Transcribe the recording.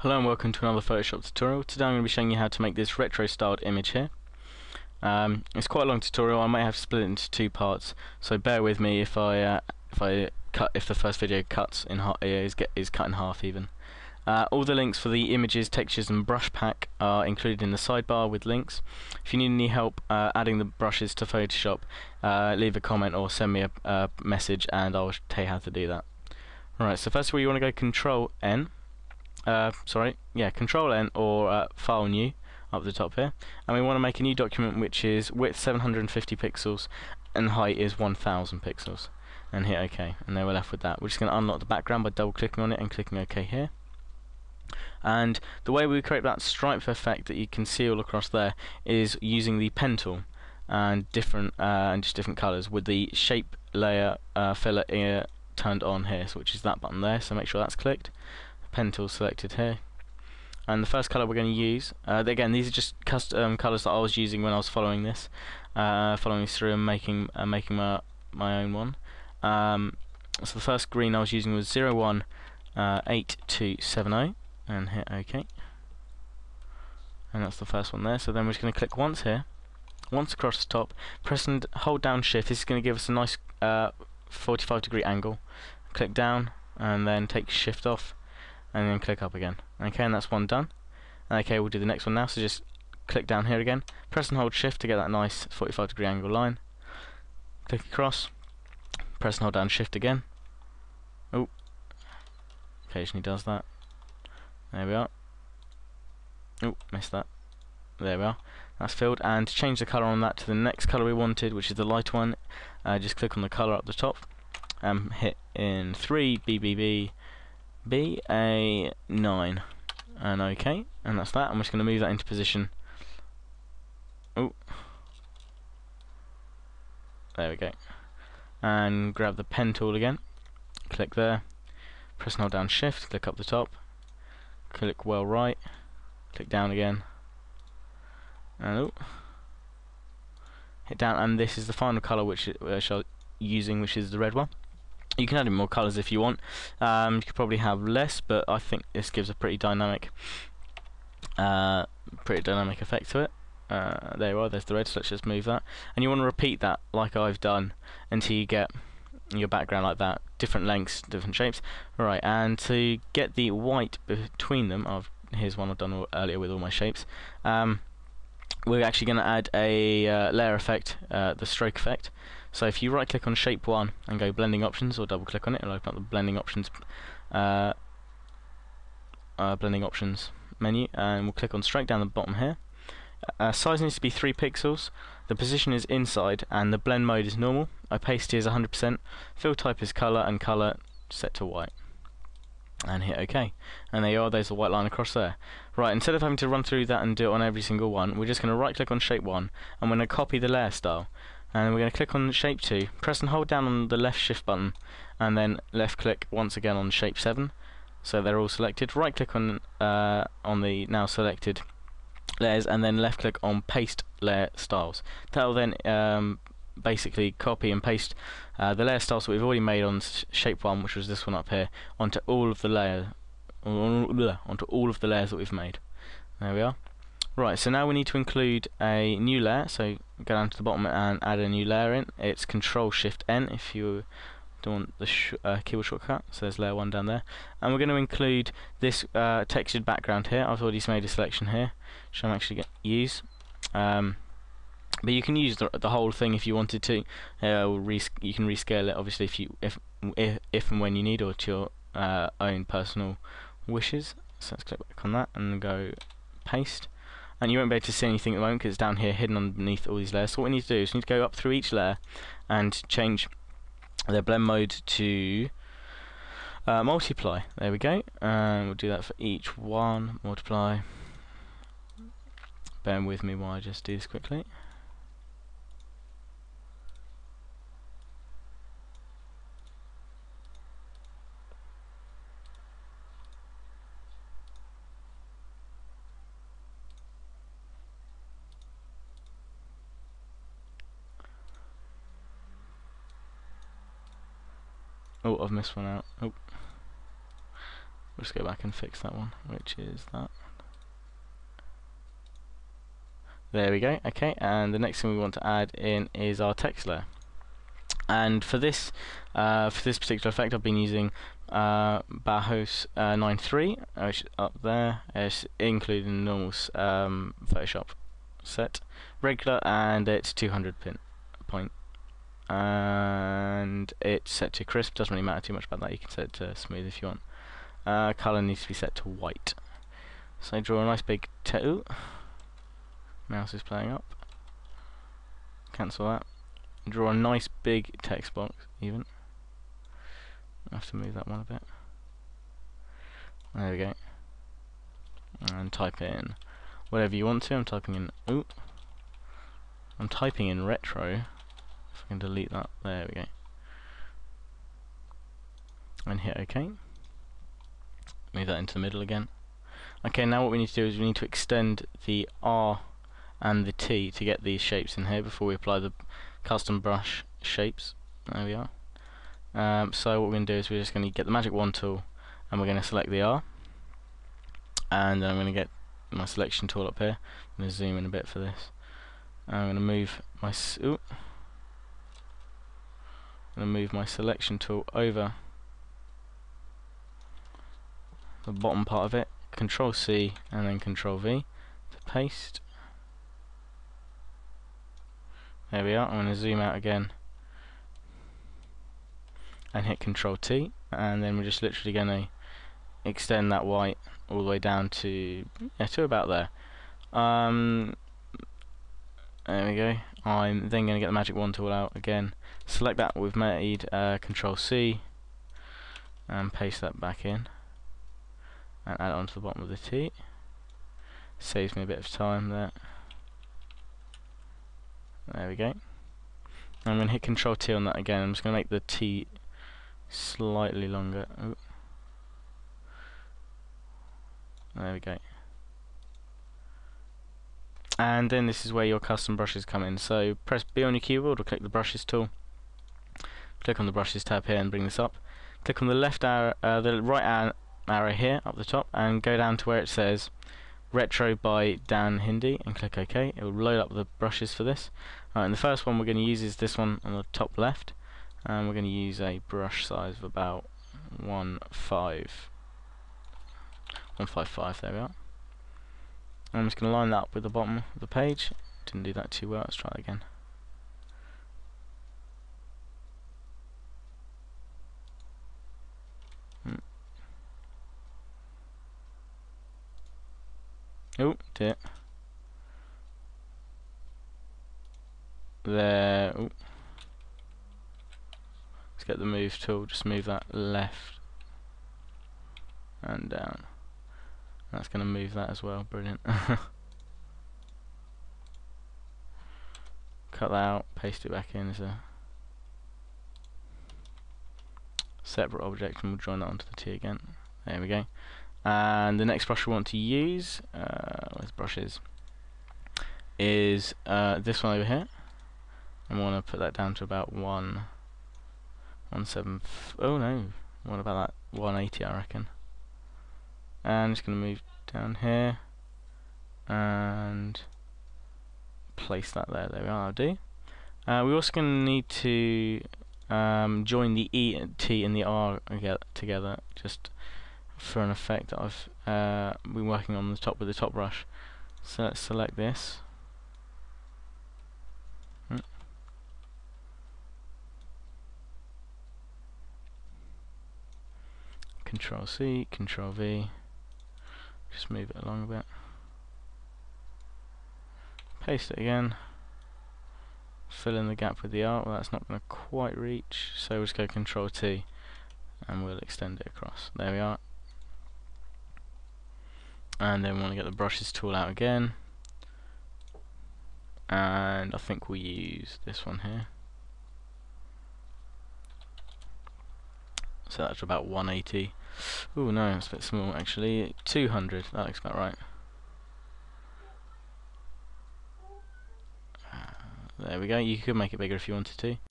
Hello and welcome to another Photoshop tutorial. Today I'm going to be showing you how to make this retro styled image here. Um, it's quite a long tutorial, I might have split it into two parts, so bear with me if I uh, if I cut if the first video cuts in is get is cut in half even. Uh, all the links for the images, textures and brush pack are included in the sidebar with links. If you need any help uh, adding the brushes to Photoshop, uh, leave a comment or send me a, message and I'll tell you how to do that. Right, so first of all you want to go Control N uh, sorry, yeah, Control N or uh, File New up the top here, and we want to make a new document which is width 750 pixels and height is 1000 pixels, and hit OK, and then we're left with that. We're just going to unlock the background by double clicking on it and clicking OK here. And the way we create that stripe effect that you can see all across there is using the pen tool and different uh, and just different colors with the shape layer uh, filler turned on here, so which is that button there. So make sure that's clicked pen tool selected here. And the first color we're going to use uh, again these are just custom colors that I was using when I was following this uh, following this through and making uh, making my my own one. Um, so the first green I was using was 018270 uh, and hit OK. And that's the first one there. So then we're just going to click once here once across the top press and hold down shift. This is going to give us a nice uh, 45 degree angle. Click down and then take shift off and then click up again. Okay, and that's one done. Okay, we'll do the next one now, so just click down here again, press and hold shift to get that nice 45 degree angle line. Click across, press and hold down shift again. Oh, occasionally does that. There we are. Oh, missed that. There we are. That's filled. And to change the colour on that to the next colour we wanted, which is the light one, uh, just click on the colour up the top and hit in 3 BBB be a 9 and OK and that's that. I'm just going to move that into position. Oh there we go. And grab the pen tool again. Click there. Press and hold down shift click up the top. Click well right. Click down again. And oh hit down and this is the final color which, uh, which I'm using which is the red one you can add in more colours if you want. Um, you could probably have less, but I think this gives a pretty dynamic, uh, pretty dynamic effect to it. Uh, there you are. There's the red. So let's just move that. And you want to repeat that like I've done until you get your background like that. Different lengths, different shapes. Right. And to get the white between them, I've here's one I've done earlier with all my shapes. Um, we're actually going to add a uh, layer effect, uh, the stroke effect. So if you right click on shape 1 and go blending options or double click on it, it'll open up the blending options uh, uh, blending options menu. And we'll click on stroke down the bottom here. Uh, size needs to be 3 pixels, the position is inside and the blend mode is normal, opacity is 100%, fill type is color and color set to white and hit OK. And there you are, there's the white line across there. Right, instead of having to run through that and do it on every single one, we're just going to right click on shape 1 and we're going to copy the layer style. And we're going to click on shape 2, press and hold down on the left shift button and then left click once again on shape 7. So they're all selected. Right click on uh, on the now selected layers and then left click on paste layer styles. That'll then um, basically copy and paste uh, the layer styles that we've already made on shape 1 which was this one up here onto all of the layer onto all of the layers that we've made. There we are. Right so now we need to include a new layer. So go down to the bottom and add a new layer in. It's control shift N if you don't want the sh uh, keyboard shortcut. So there's layer 1 down there. And we're going to include this uh, textured background here. I've already made a selection here which I'm actually going to use. Um, but you can use the, the whole thing if you wanted to. Uh, you can rescale it obviously if you if if, if and when you need or to your uh, own personal wishes. So let's click back on that and go paste. And you won't be able to see anything at the moment because it's down here hidden underneath all these layers. So what we need to do is we need to go up through each layer and change the blend mode to uh, multiply. There we go. And we'll do that for each one. Multiply. Bear with me while I just do this quickly. Oh, I've missed one out. Oh. We'll just go back and fix that one, which is that. There we go, okay, and the next thing we want to add in is our text layer. And for this, uh, for this particular effect, I've been using uh, uh, 9.3, which is up there, it's including the normal um, Photoshop set, regular, and it's 200 pin point, and it's set to crisp. Doesn't really matter too much about that. You can set it to smooth if you want. Uh, color needs to be set to white. So I draw a nice big tattoo. Mouse is playing up. Cancel that. Draw a nice big text box, even. I have to move that one a bit. There we go. And type in whatever you want to. I'm typing in. Ooh. I'm typing in retro. Can delete that. There we go. And hit OK. Move that into the middle again. Okay, now what we need to do is we need to extend the R and the T to get these shapes in here before we apply the custom brush shapes. There we are. Um, so what we're going to do is we're just going to get the magic wand tool and we're going to select the R and I'm going to get my selection tool up here. I'm going to zoom in a bit for this. I'm going to move my ooh, I'm going to move my selection tool over the bottom part of it. Control C and then Control V to paste. There we are. I'm going to zoom out again and hit Control T and then we're just literally going to extend that white all the way down to yeah to about there. Um, there we go. I'm then going to get the magic wand tool out again. Select that we've made. Uh, Control C and paste that back in and add it onto the bottom of the T. Saves me a bit of time there. There we go. I'm going to hit Control T on that again. I'm just going to make the T slightly longer. Ooh. There we go. And then this is where your custom brushes come in. So press B on your keyboard or click the brushes tool. Click on the brushes tab here and bring this up. Click on the left arrow, uh, the right arrow here up the top and go down to where it says Retro by Dan Hindi and click OK. It will load up the brushes for this. Right, and the first one we're going to use is this one on the top left. And we're going to use a brush size of about 1.5. 155, there we are. I'm just going to line that up with the bottom of the page. Didn't do that too well, let's try again. Hmm. Oh, dear. There. Oh. Let's get the move tool. Just move that left and down. That's going to move that as well. Brilliant. Cut that out. Paste it back in as a separate object, and we'll join that onto the T again. There we go and the next brush we want to use uh, with brushes is uh, this one over here and we want to put that down to about one one seven oh no what about that 180 I reckon and just going to move down here and place that there there we are I'll do uh, we're also going to need to um, join the E and T and the R together just for an effect that I've uh, been working on the top with the top brush. So let's select this. Hmm. Control C, Control V. Just move it along a bit. Paste it again. Fill in the gap with the art. Well, that's not going to quite reach, so we'll just go Control T and we'll extend it across. There we are and then we want to get the brushes tool out again and I think we'll use this one here so that's about 180 oh no it's a bit small actually. 200 that looks about right. Uh, there we go. You could make it bigger if you wanted to